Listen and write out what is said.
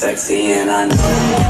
sexy and I know